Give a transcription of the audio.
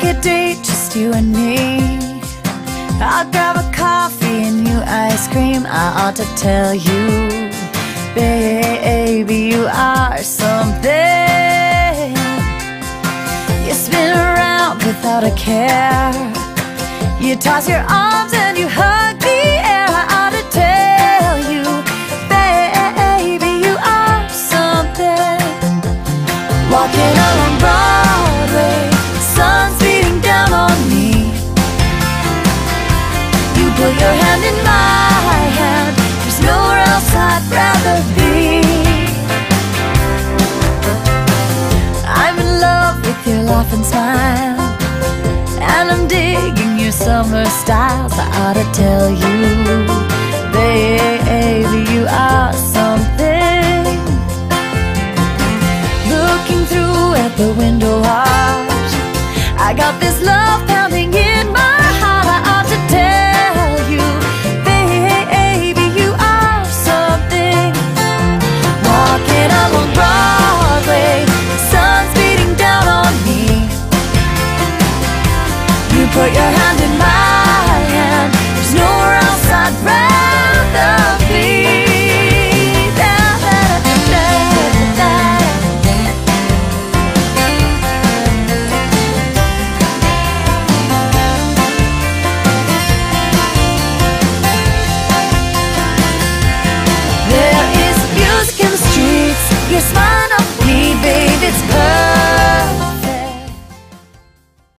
date, just you and me. I'll grab a coffee and you ice cream. I ought to tell you, baby, you are something. You spin around without a care. You toss your arms and you hug the air. I ought to tell you, baby, you are something. Walking your hand in my hand. There's nowhere else I'd rather be. I'm in love with your laugh and smile. And I'm digging your summer styles. I ought to tell you, baby, you are something. Looking through at the window arch, I got this your hand in mine.